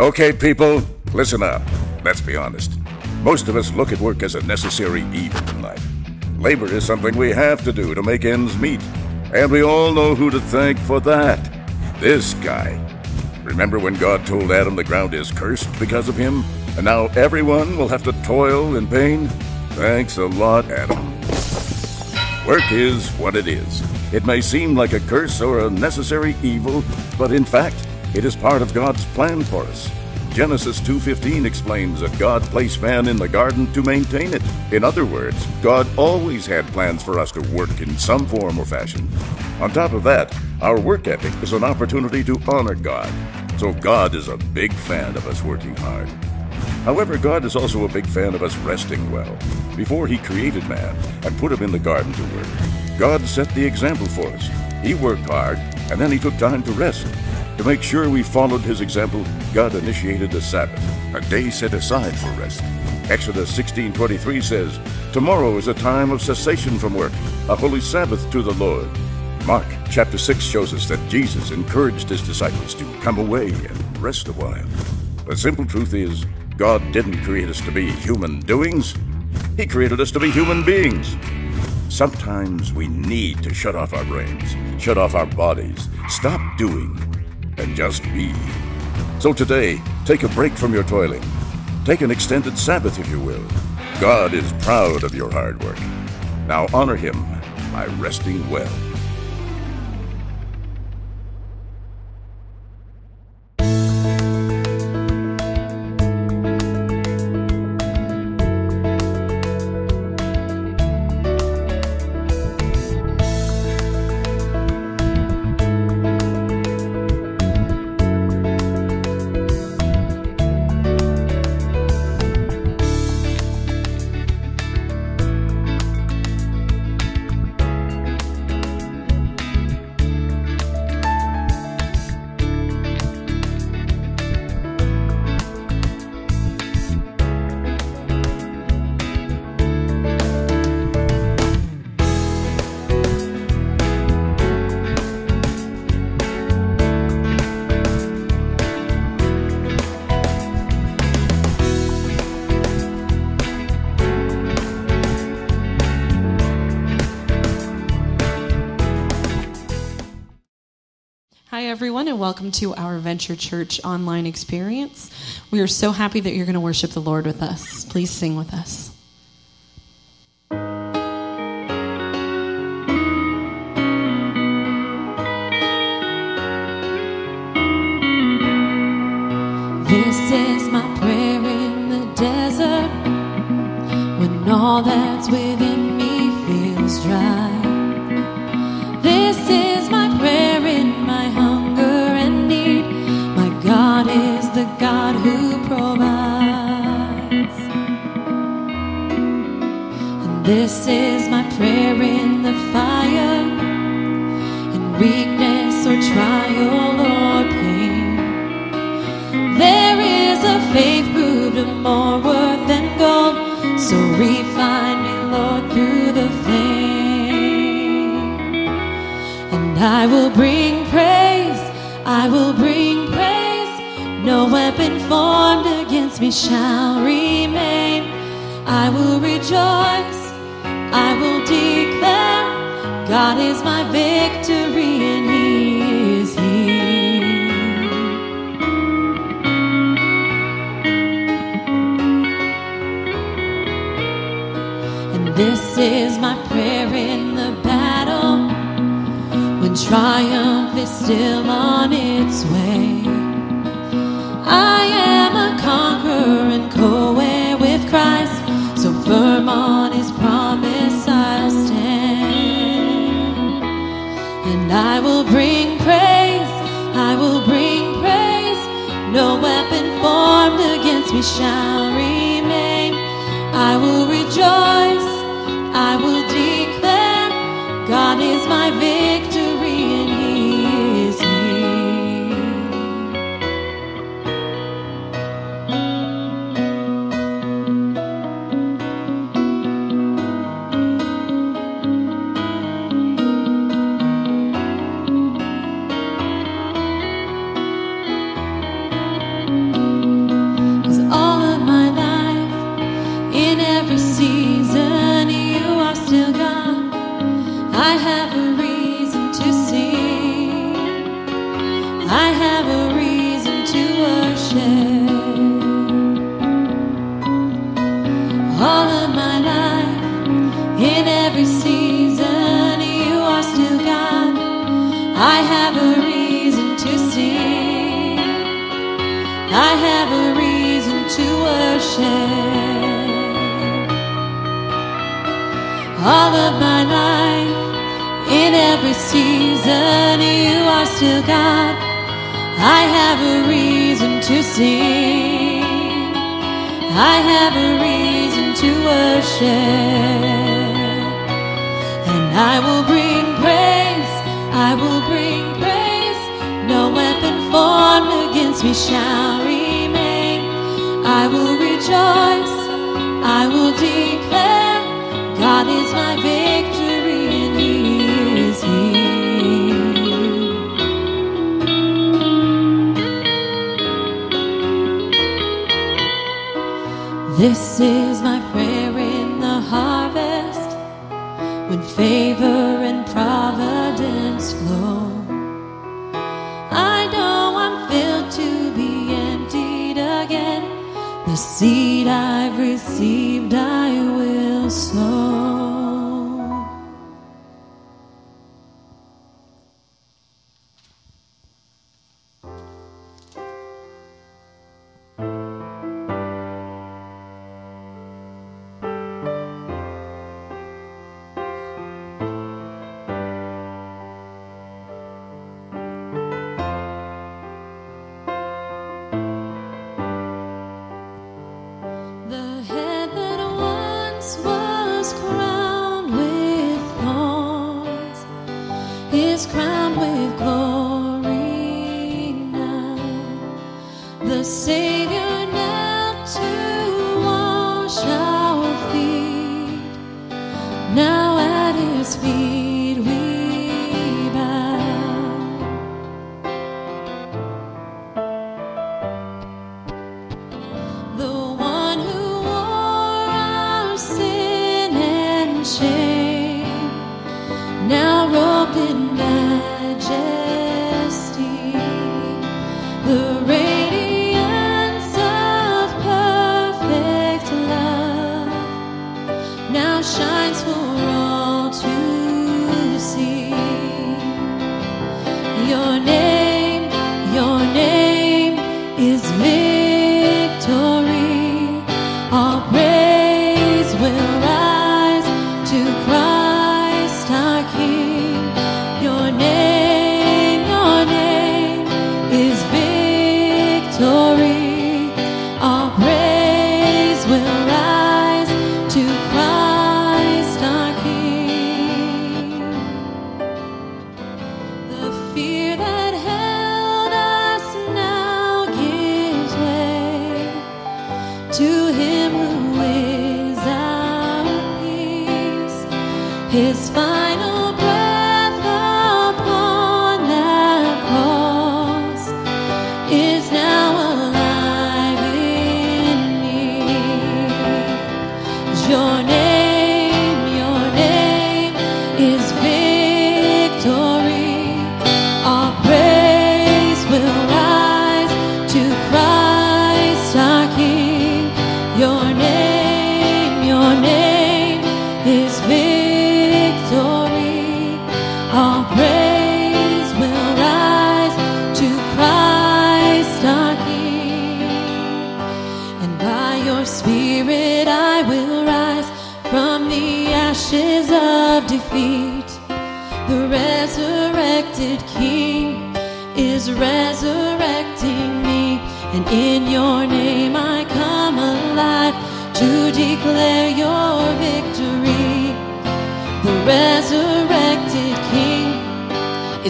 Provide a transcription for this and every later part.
Okay, people, listen up. Let's be honest. Most of us look at work as a necessary evil in life. Labor is something we have to do to make ends meet. And we all know who to thank for that. This guy. Remember when God told Adam the ground is cursed because of him? And now everyone will have to toil in pain? Thanks a lot, Adam. Work is what it is. It may seem like a curse or a necessary evil, but in fact, it is part of God's plan for us. Genesis 2:15 explains that God placed man in the garden to maintain it. In other words, God always had plans for us to work in some form or fashion. On top of that, our work ethic is an opportunity to honor God. So God is a big fan of us working hard. However, God is also a big fan of us resting well. Before he created man and put him in the garden to work, God set the example for us. He worked hard and then he took time to rest. To make sure we followed his example, God initiated the Sabbath, a day set aside for rest. Exodus 16:23 says, "Tomorrow is a time of cessation from work, a holy Sabbath to the Lord." Mark chapter 6 shows us that Jesus encouraged his disciples to come away and rest a while. The simple truth is, God didn't create us to be human doings. He created us to be human beings. Sometimes we need to shut off our brains, shut off our bodies, stop doing, and just be. So today, take a break from your toiling. Take an extended Sabbath, if you will. God is proud of your hard work. Now honor him by resting well. Everyone, and welcome to our Venture Church online experience. We are so happy that you're going to worship the Lord with us. Please sing with us. Trial or pain. There is a faith proved of more worth than gold. So refine me, Lord, through the flame. And I will bring praise, I will bring praise. No weapon formed against me shall remain. I will rejoice, is my prayer in the battle when triumph is still on its way. I am a conqueror and co heir with Christ, so firm on his promise I'll stand. And I will bring praise, I will bring praise. No weapon formed against me shall remain. I will rejoice, sing. I have a reason to worship, and I will bring praise. I will bring praise. No weapon formed against me shall remain. I will rejoice. I will declare God is my victory. This is my prayer in the harvest when favor and providence flow. I know I'm filled to be emptied again. The seed I've received, I will sow.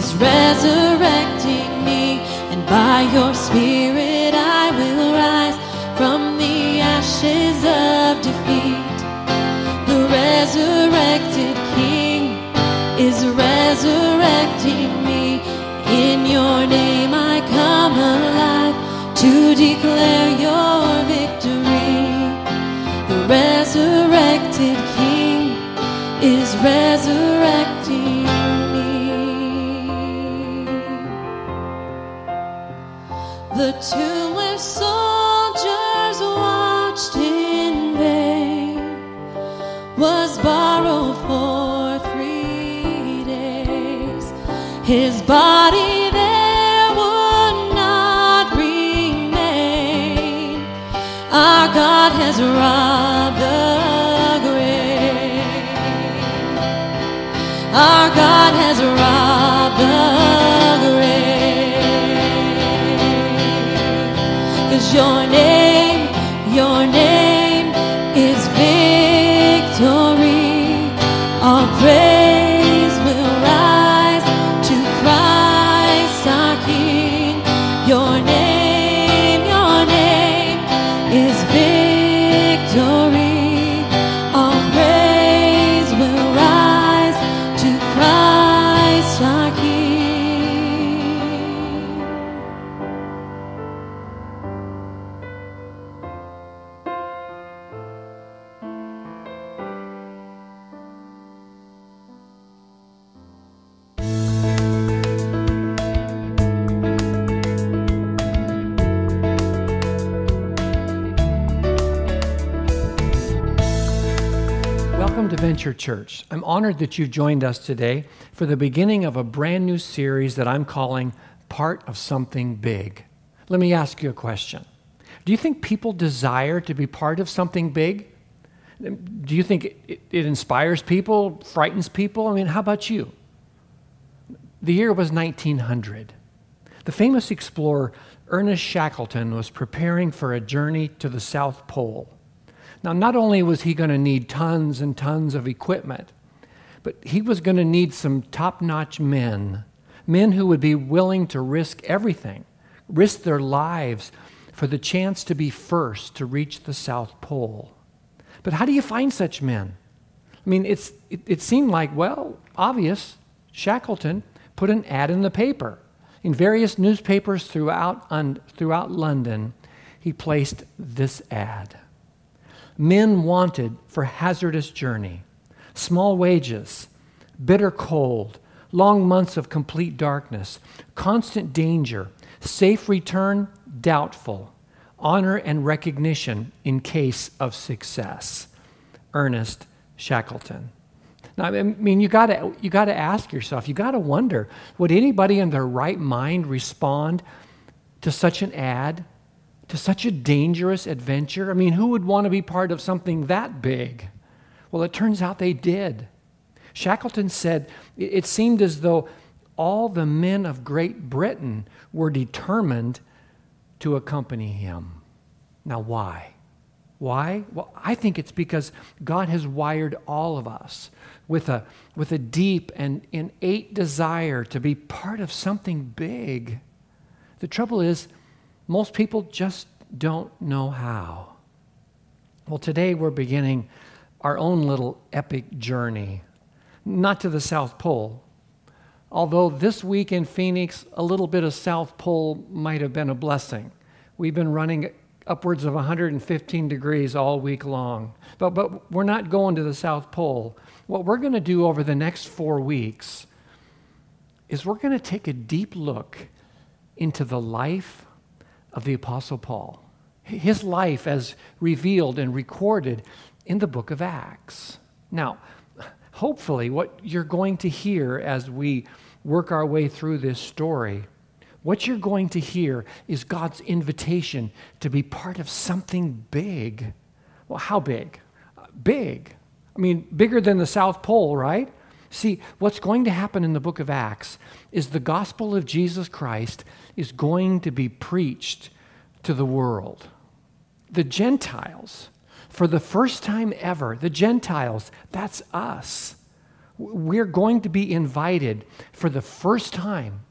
It's resurrection. Was borrowed for three days. His body there would not remain. Our God has robbed the grave. Our God has robbed the grave. Cause your name, Welcome to Venture Church. I'm honored that you've joined us today for the beginning of a brand new series that I'm calling Part of Something Big. Let me ask you a question Do you think people desire to be part of something big? Do you think it, it inspires people, frightens people? I mean, how about you? The year was 1900. The famous explorer Ernest Shackleton was preparing for a journey to the South Pole. Now, not only was he going to need tons and tons of equipment, but he was going to need some top notch men, men who would be willing to risk everything, risk their lives for the chance to be first to reach the South Pole. But how do you find such men? I mean, it's, it, it seemed like, well, obvious. Shackleton put an ad in the paper. In various newspapers throughout, on, throughout London, he placed this ad men wanted for hazardous journey, small wages, bitter cold, long months of complete darkness, constant danger, safe return doubtful, honor and recognition in case of success. Ernest Shackleton. Now, I mean, you got to you got to ask yourself. You got to wonder: Would anybody in their right mind respond to such an ad? To such a dangerous adventure? I mean, who would want to be part of something that big? Well, it turns out they did. Shackleton said it seemed as though all the men of Great Britain were determined to accompany him. Now, why? Why? Well, I think it's because God has wired all of us with a, with a deep and innate desire to be part of something big. The trouble is, most people just don't know how. Well, today we're beginning our own little epic journey, not to the South Pole. Although this week in Phoenix, a little bit of South Pole might have been a blessing. We've been running upwards of 115 degrees all week long. But, but we're not going to the South Pole. What we're going to do over the next four weeks is we're going to take a deep look into the life of the Apostle Paul, his life as revealed and recorded in the book of Acts. Now, hopefully, what you're going to hear as we work our way through this story, what you're going to hear is God's invitation to be part of something big. Well, how big? Big. I mean, bigger than the South Pole, right? See, what's going to happen in the book of Acts is the gospel of Jesus Christ is going to be preached to the world. The Gentiles, for the first time ever, the Gentiles, that's us. We're going to be invited for the first time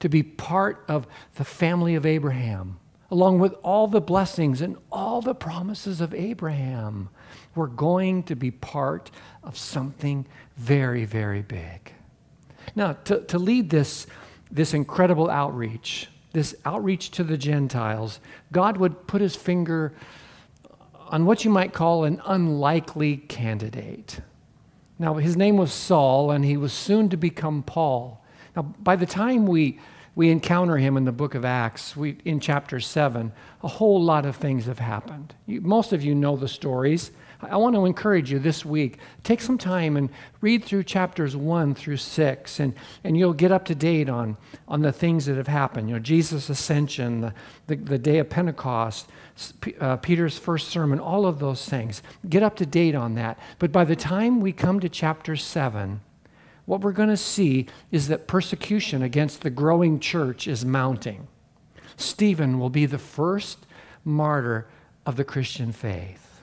to be part of the family of Abraham, along with all the blessings and all the promises of Abraham. We're going to be part of something very, very big. Now, to, to lead this, this incredible outreach, this outreach to the Gentiles, God would put his finger on what you might call an unlikely candidate. Now, his name was Saul, and he was soon to become Paul. Now, by the time we we encounter him in the book of Acts. We, in chapter 7, a whole lot of things have happened. You, most of you know the stories. I want to encourage you this week take some time and read through chapters 1 through 6, and, and you'll get up to date on, on the things that have happened. You know, Jesus' ascension, the, the, the day of Pentecost, uh, Peter's first sermon, all of those things. Get up to date on that. But by the time we come to chapter 7, what we're going to see is that persecution against the growing church is mounting. Stephen will be the first martyr of the Christian faith.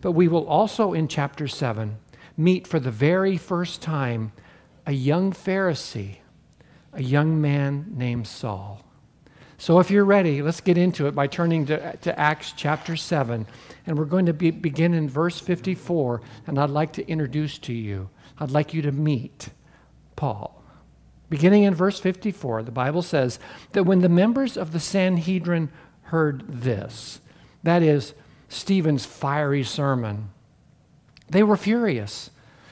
But we will also, in chapter 7, meet for the very first time a young Pharisee, a young man named Saul. So, if you're ready, let's get into it by turning to, to Acts chapter 7. And we're going to be, begin in verse 54. And I'd like to introduce to you I'd like you to meet Paul. Beginning in verse 54, the Bible says that when the members of the Sanhedrin heard this, that is, Stephen's fiery sermon, they were furious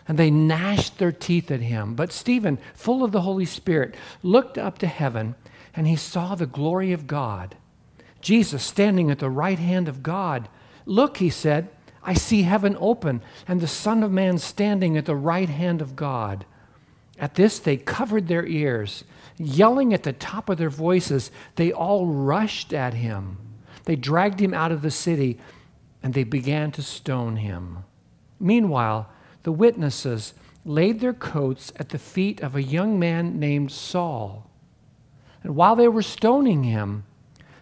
and they gnashed their teeth at him. But Stephen, full of the Holy Spirit, looked up to heaven and he saw the glory of God. Jesus standing at the right hand of God. Look, he said, I see heaven open and the Son of Man standing at the right hand of God. At this, they covered their ears. Yelling at the top of their voices, they all rushed at him. They dragged him out of the city and they began to stone him. Meanwhile, the witnesses laid their coats at the feet of a young man named Saul. And while they were stoning him,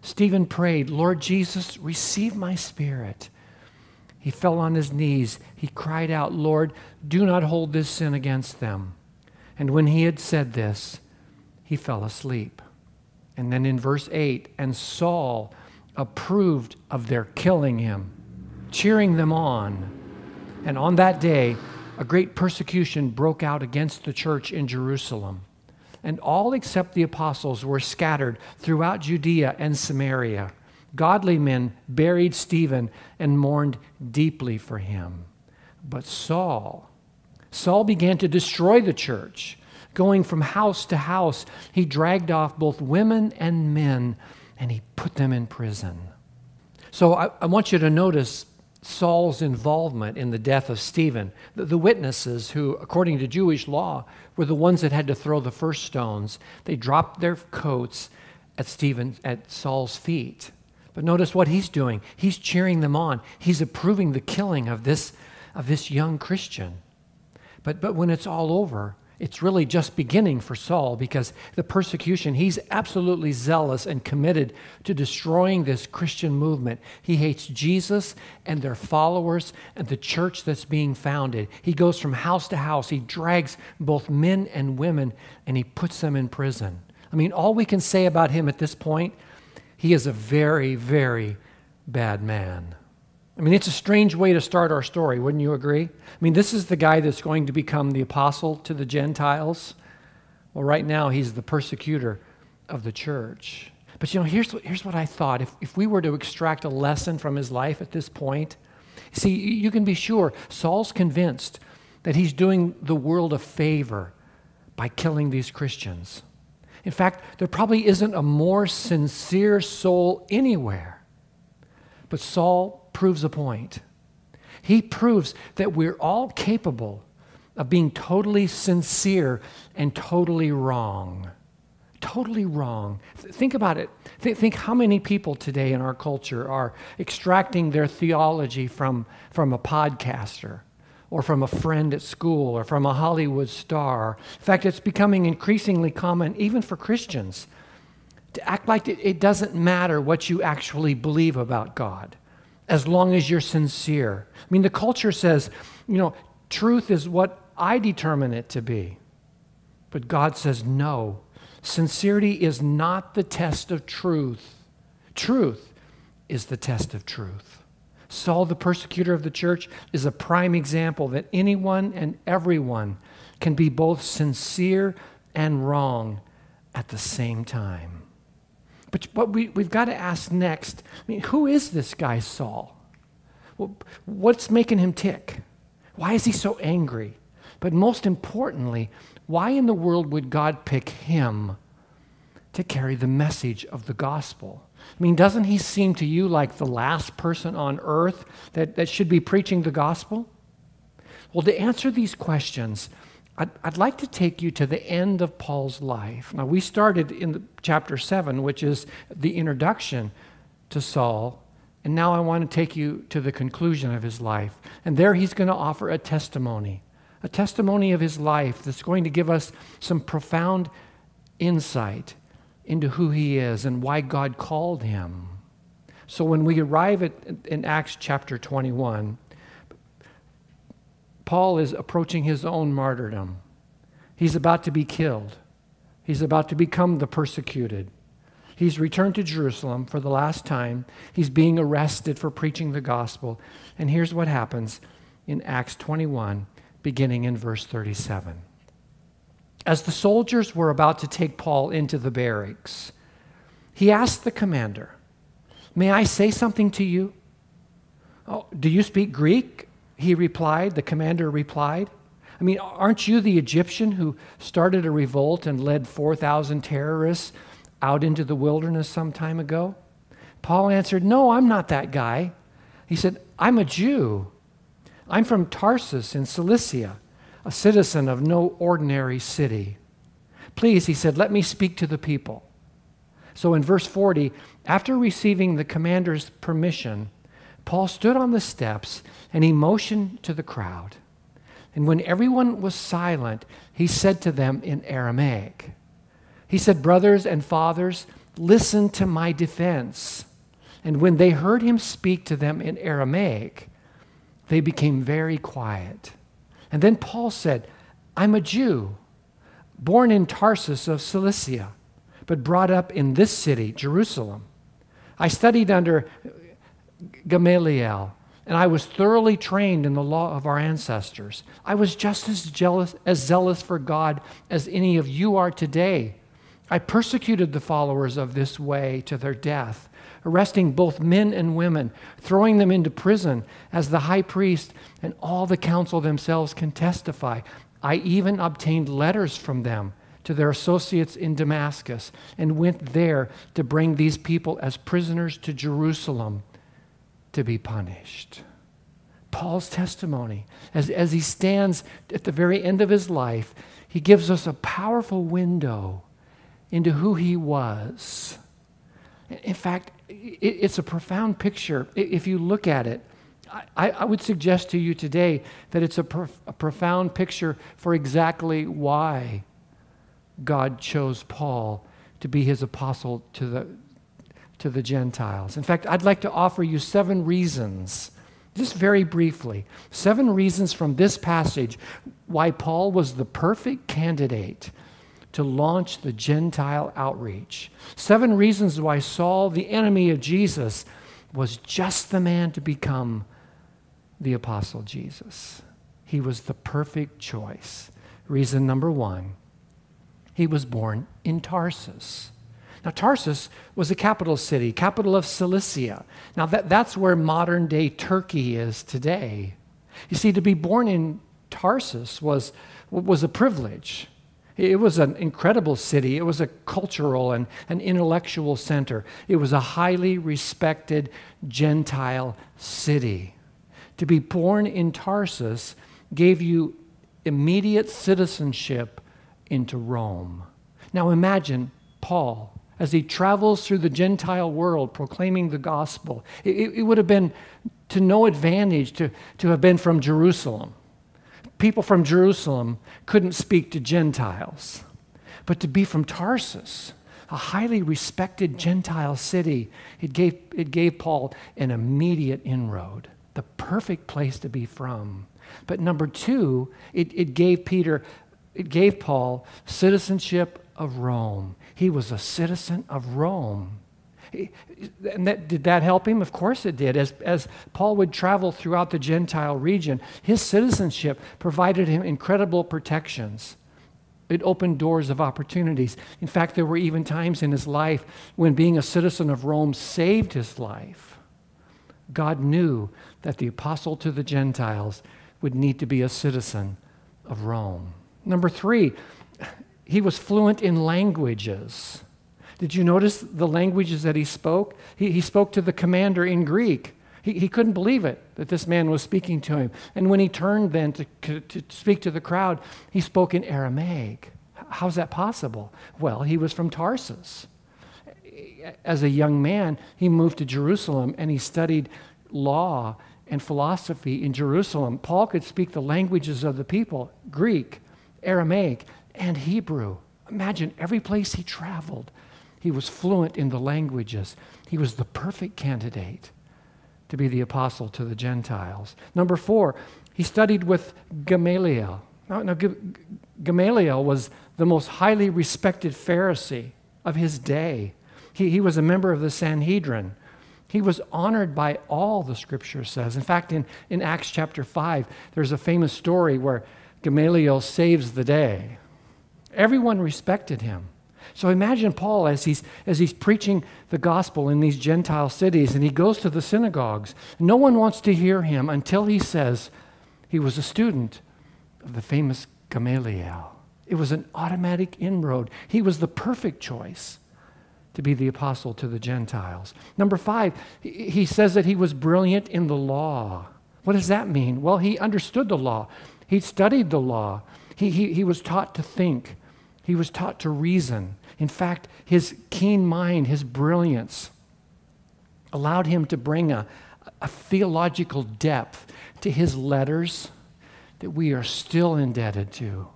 Stephen prayed, Lord Jesus, receive my spirit. He fell on his knees. He cried out, Lord, do not hold this sin against them. And when he had said this, he fell asleep. And then in verse 8, and Saul approved of their killing him, cheering them on. And on that day, a great persecution broke out against the church in Jerusalem. And all except the apostles were scattered throughout Judea and Samaria Godly men buried Stephen and mourned deeply for him. But Saul, Saul began to destroy the church. Going from house to house, he dragged off both women and men and he put them in prison. So I, I want you to notice Saul's involvement in the death of Stephen. The, the, witnesses, who, according to Jewish law, were the ones that had to throw the first stones, they dropped their coats at Stephen, at Saul's feet. But notice what he's doing. He's cheering them on. He's approving the killing of this, of this young Christian. But, but when it's all over, it's really just beginning for Saul because the persecution, he's absolutely zealous and committed to destroying this Christian movement. He hates Jesus and their followers and the church that's being founded. He goes from house to house. He drags both men and women and he puts them in prison. I mean, all we can say about him at this point he is a very, very bad man. I mean, it's a strange way to start our story, wouldn't you agree? I mean, this is the guy that's going to become the apostle to the Gentiles. Well, right now, he's the persecutor of the church. But you know, here's, here's what I thought. If, if we were to extract a lesson from his life at this point, see, you can be sure Saul's convinced that he's doing the world a favor by killing these Christians. In fact, there probably isn't a more sincere soul anywhere. But Saul proves a point. He proves that we're all capable of being totally sincere and totally wrong. Totally wrong. Think about it. think how many people today in our culture are extracting their theology from, from a podcaster or from a friend at school or from a Hollywood star. In fact, it's becoming increasingly common, even for Christians, to act like it, doesn't matter what you actually believe about God as long as you're sincere. I mean, the culture says, you know, truth is what I determine it to be. But God says, no. Sincerity is not the test of truth. Truth is the test of truth. Saul, the persecutor of the church, is a prime example that anyone and everyone can be both sincere and wrong at the same time. But what we, we've got to ask next I mean, who is this guy, Saul? What's making him tick? Why is he so angry? But most importantly, why in the world would God pick him to carry the message of the gospel. I mean, doesn't he seem to you like the last person on earth that, that should be preaching the gospel? Well, to answer these questions, I'd, I'd like to take you to the end of Paul's life. Now, we started in the, chapter 7, which is the introduction to Saul, and now I want to take you to the conclusion of his life. And there he's going to offer a testimony, a testimony of his life that's going to give us some profound insight into who he is and why God called him. So when we arrive at, in Acts chapter 21, Paul is approaching his own martyrdom. He's about to be killed. He's about to become the persecuted. He's returned to Jerusalem for the last time. He's being arrested for preaching the gospel. And here's what happens in Acts 21, beginning in verse 37. As the soldiers were about to take Paul into the barracks, he asked the commander, May I say something to you? Oh, do you speak Greek? He replied, the commander replied. I mean, aren't you the Egyptian who started a revolt and led 4,000 terrorists out into the wilderness some time ago? Paul answered, No, I'm not that guy. He said, I'm a Jew. I'm from Tarsus in Cilicia, a citizen of no ordinary city. Please, he said, let me speak to the people. So in verse 40, after receiving the commander's permission, Paul stood on the steps and he motioned to the crowd. And when everyone was silent, he said to them in Aramaic, He said, Brothers and fathers, listen to my defense. And when they heard him speak to them in Aramaic, they became very quiet. And then Paul said, I'm a Jew, born in Tarsus of Cilicia, but brought up in this city, Jerusalem. I studied under Gamaliel, and I was thoroughly trained in the law of our ancestors. I was just as jealous, as zealous for God as any of you are today. I persecuted the followers of this way to their death, arresting both men and women, throwing them into prison, as the high priest and all the council themselves can testify. I even obtained letters from them to their associates in Damascus and went there to bring these people as prisoners to Jerusalem to be punished. Paul's testimony, as, as he stands at the very end of his life, he gives us a powerful window into who he was. In fact, it, it's a profound picture. If you look at it, I, I would suggest to you today that it's a, prof, a profound picture for exactly why God chose Paul to be his apostle to the, to the Gentiles. In fact, I'd like to offer you seven reasons, just very briefly, seven reasons from this passage why Paul was the perfect candidate to launch the Gentile outreach. Seven reasons why Saul, the enemy of Jesus, was just the man to become the apostle Jesus. He was the perfect choice. Reason number one, he was born in Tarsus. Now, Tarsus was the capital city, capital of Cilicia. Now, that, that's where modern day Turkey is today. You see, to be born in Tarsus was, was a privilege. It was an incredible city. It was a cultural and an intellectual center. It was a highly respected Gentile city. To be born in Tarsus gave you immediate citizenship into Rome. Now imagine Paul as he travels through the Gentile world proclaiming the gospel. It, it, would have been to no advantage to, to have been from Jerusalem. People from Jerusalem couldn't speak to Gentiles. But to be from Tarsus, a highly respected Gentile city, it gave, it gave Paul an immediate inroad, the perfect place to be from. But number two, it, it gave Peter, it gave Paul citizenship of Rome. He was a citizen of Rome. And that, did that help him? Of course it did. As, as Paul would travel throughout the Gentile region, his citizenship provided him incredible protections. It opened doors of opportunities. In fact, there were even times in his life when being a citizen of Rome saved his life. God knew that the apostle to the Gentiles would need to be a citizen of Rome. Number three, he was fluent in languages. Did you notice the languages that he spoke? He, he spoke to the commander in Greek. He, he couldn't believe it that this man was speaking to him. And when he turned then to, to speak to the crowd, he spoke in Aramaic. How's that possible? Well, he was from Tarsus. As a young man, he moved to Jerusalem and he studied law and philosophy in Jerusalem. Paul could speak the languages of the people Greek, Aramaic, and Hebrew. Imagine every place he traveled, he was fluent in the languages. He was the perfect candidate to be the apostle to the Gentiles. Number four, he studied with Gamaliel. Now, now Gamaliel was the most highly respected Pharisee of his day. He, he was a member of the Sanhedrin. He was honored by all, the scripture says. In fact, in, in Acts chapter 5, there's a famous story where Gamaliel saves the day. Everyone respected him. So imagine Paul as he's, as he's preaching the gospel in these Gentile cities and he goes to the synagogues. No one wants to hear him until he says he was a student of the famous Gamaliel. It was an automatic inroad. He was the perfect choice to be the apostle to the Gentiles. Number five, he says that he was brilliant in the law. What does that mean? Well, he understood the law, he studied the law, he, he, he was taught to think, he was taught to reason. In fact, his keen mind, his brilliance, allowed him to bring a, a theological depth to his letters that we are still indebted to.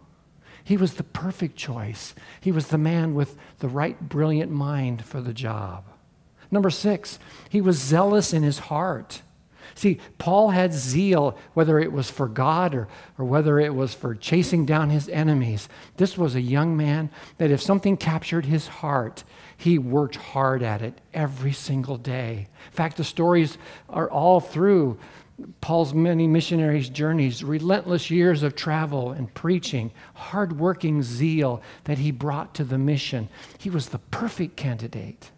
He was the perfect choice. He was the man with the right, brilliant mind for the job. Number six, he was zealous in his heart. See, Paul had zeal, whether it was for God or, or whether it was for chasing down his enemies. This was a young man that if something captured his heart, he worked hard at it every single day. In fact, the stories are all through Paul's many missionaries' journeys, relentless years of travel and preaching, hardworking zeal that he brought to the mission. He was the perfect candidate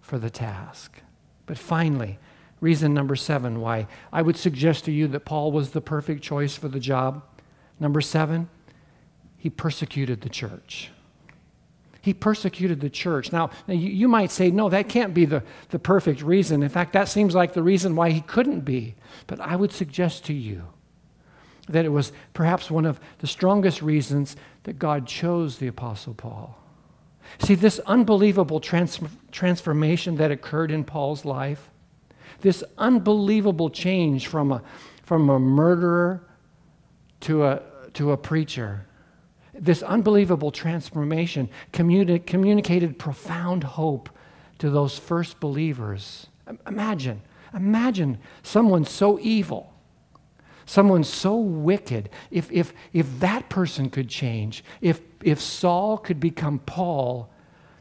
for the task. But finally, reason number seven why I would suggest to you that Paul was the perfect choice for the job. Number seven, he persecuted the church. He persecuted the church. Now, you, you might say, no, that can't be the, the perfect reason. In fact, that seems like the reason why he couldn't be. But I would suggest to you that it was perhaps one of the strongest reasons that God chose the Apostle Paul. See, this unbelievable trans- transformation that occurred in Paul's life, this unbelievable change from a, from a murderer to a, to a preacher, this unbelievable transformation communi- communicated profound hope to those first believers. Imagine, imagine someone so evil, someone so wicked. If, if, if that person could change, if, if Saul could become Paul,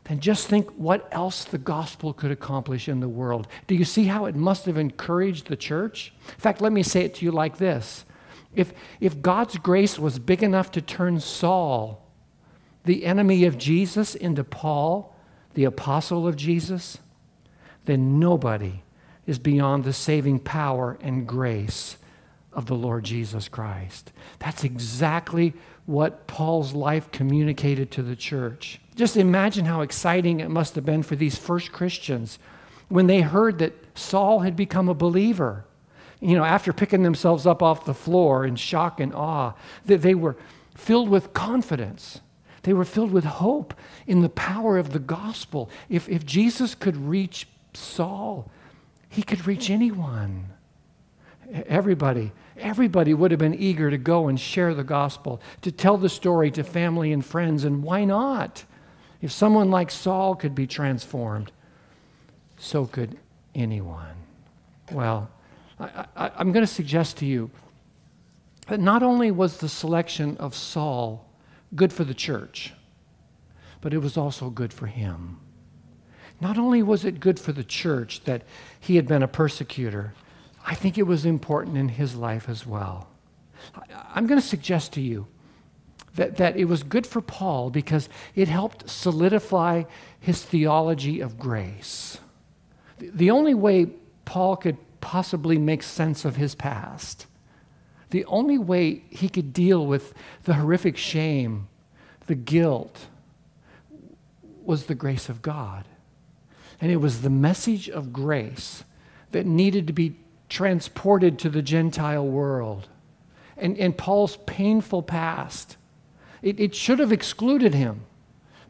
then just think what else the gospel could accomplish in the world. Do you see how it must have encouraged the church? In fact, let me say it to you like this if, if God's grace was big enough to turn Saul, the enemy of Jesus, into Paul, the apostle of Jesus, then nobody is beyond the saving power and grace of the Lord Jesus Christ. That's exactly what Paul's life communicated to the church. Just imagine how exciting it must have been for these first Christians when they heard that Saul had become a believer you know, after picking themselves up off the floor in shock and awe, that they were filled with confidence. They were filled with hope in the power of the gospel. If, if Jesus could reach Saul, he could reach anyone. Everybody, everybody would have been eager to go and share the gospel, to tell the story to family and friends, and why not? If someone like Saul could be transformed, so could anyone. Well, I, am going to suggest to you that not only was the selection of Saul good for the church, but it was also good for him. Not only was it good for the church that he had been a persecutor, I think it was important in his life as well. I'm going to suggest to you that, that it was good for Paul because it helped solidify his theology of grace. The only way Paul could possibly make sense of his past. The only way he could deal with the horrific shame, the guilt, was the grace of God. And it was the message of grace that needed to be transported to the Gentile world. And, and Paul's painful past, it, it should have excluded him.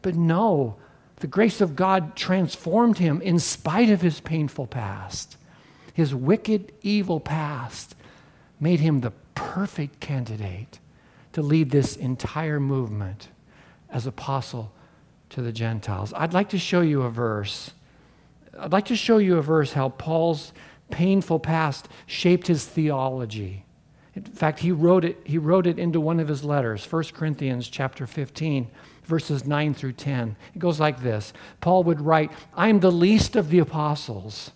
But no, the grace of God transformed him in spite of his painful past. His wicked, evil past made him the perfect candidate to lead this entire movement as apostle to the Gentiles. I'd like to show you a verse. I'd like to show you a verse how Paul's painful past shaped his theology. In fact, he wrote it, he wrote it into one of his letters, 1 Corinthians chapter 15, verses 9 through 10. It goes like this Paul would write, I am the least of the apostles.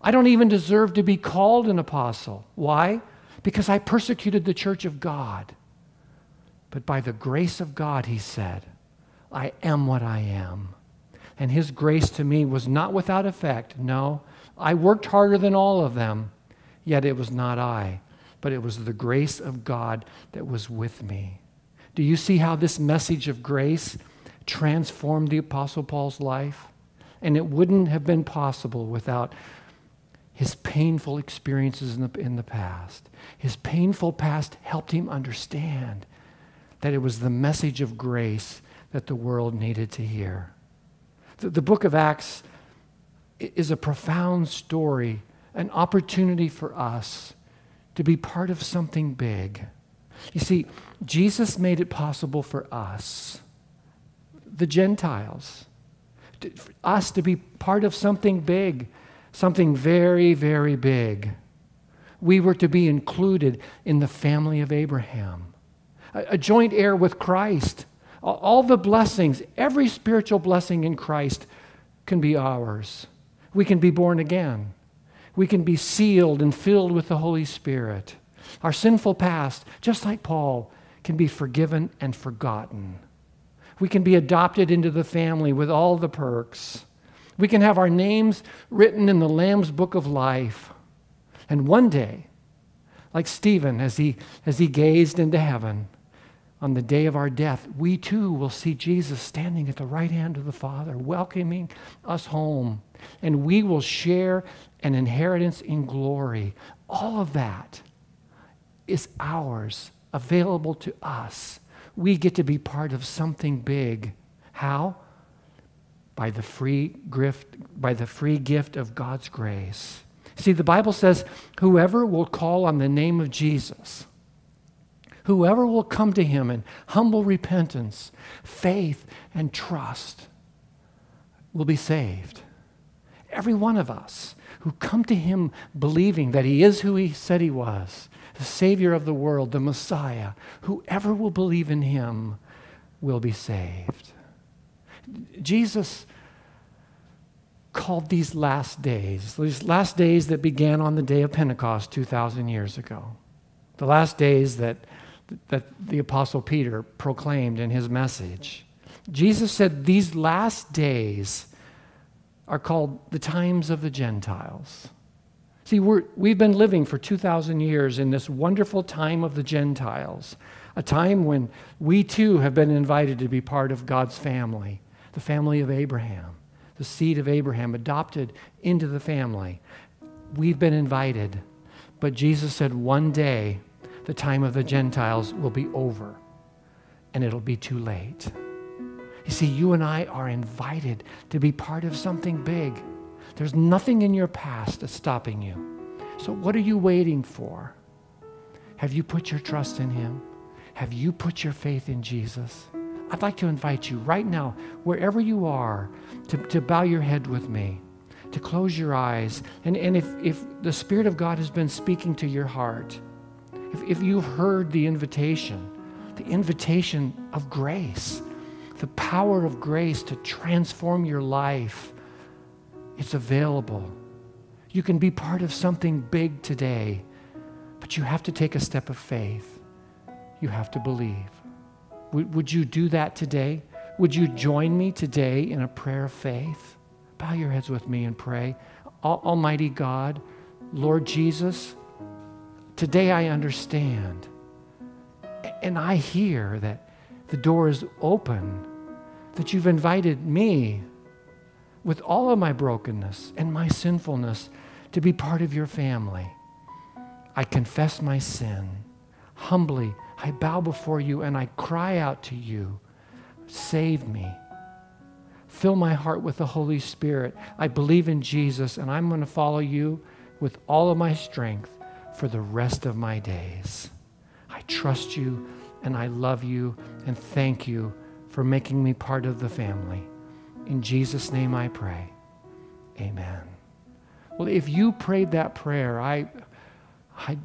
I don't even deserve to be called an apostle. Why? Because I persecuted the church of God. But by the grace of God, he said, I am what I am. And his grace to me was not without effect. No, I worked harder than all of them, yet it was not I, but it was the grace of God that was with me. Do you see how this message of grace transformed the Apostle Paul's life? And it wouldn't have been possible without his painful experiences in the, in the past. His painful past helped him understand that it was the message of grace that the world needed to hear. The, the book of Acts is a profound story, an opportunity for us to be part of something big. You see, Jesus made it possible for us, the Gentiles, to, us to be part of something big, something very, very big. We were to be included in the family of Abraham, a, a joint heir with Christ. All, all the blessings, every spiritual blessing in Christ can be ours we can be born again. We can be sealed and filled with the Holy Spirit. Our sinful past, just like Paul, can be forgiven and forgotten. We can be adopted into the family with all the perks. We can have our names written in the Lamb's book of life. And one day, like Stephen, as he, as he gazed into heaven, on the day of our death, we too will see Jesus standing at the right hand of the Father, welcoming us home and we will share an inheritance in glory. All of that is ours, available to us. We get to be part of something big. How? By the free gift, by the free gift of God's grace. See, the Bible says, whoever will call on the name of Jesus, whoever will come to him in humble repentance, faith, and trust, will be saved. Every one of us who come to him believing that he is who he said he was, the Savior of the world, the Messiah, whoever will believe in him will be saved. Jesus called these last days, these last days that began on the day of Pentecost 2,000 years ago, the last days that, that the Apostle Peter proclaimed in his message. Jesus said, These last days are called the times of the Gentiles. See, we're, we've been living for 2,000 years in this wonderful time of the Gentiles, a time when we too have been invited to be part of God's family, the family of Abraham, the seed of Abraham, adopted into the family. We've been invited. But Jesus said one day the time of the Gentiles will be over and it'll be too late. You see, you and I are invited to be part of something big. There's nothing in your past that's stopping you. So, what are you waiting for? Have you put your trust in Him? Have you put your faith in Jesus? I'd like to invite you right now, wherever you are, to, to bow your head with me, to close your eyes. And, and if, if the Spirit of God has been speaking to your heart, if, if you've heard the invitation, the invitation of grace, the power of grace to transform your life. It's available. You can be part of something big today, but you have to take a step of faith. You have to believe. Would, would you do that today? Would you join me today in a prayer of faith? Bow your heads with me and pray. Almighty God, Lord Jesus, today I understand and I hear that the door is open, that you've invited me with all of my brokenness and my sinfulness to be part of your family. I confess my sin. Humbly, I bow before you and I cry out to you Save me. Fill my heart with the Holy Spirit. I believe in Jesus and I'm going to follow you with all of my strength for the rest of my days. I trust you and I love you and thank you for making me part of the family. In Jesus' name I pray. Amen. Well, if you prayed that prayer, I, I,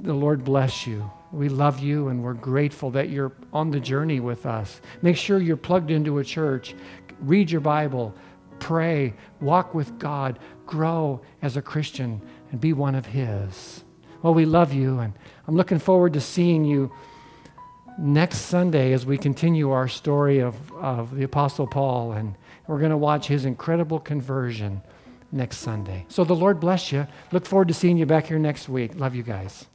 the Lord bless you. We love you and we're grateful that you're on the journey with us. Make sure you're plugged into a church. Read your Bible, pray, walk with God, grow as a Christian, and be one of His. Well, we love you, and I'm looking forward to seeing you next Sunday as we continue our story of, of the Apostle Paul. And we're going to watch his incredible conversion next Sunday. So the Lord bless you. Look forward to seeing you back here next week. Love you guys.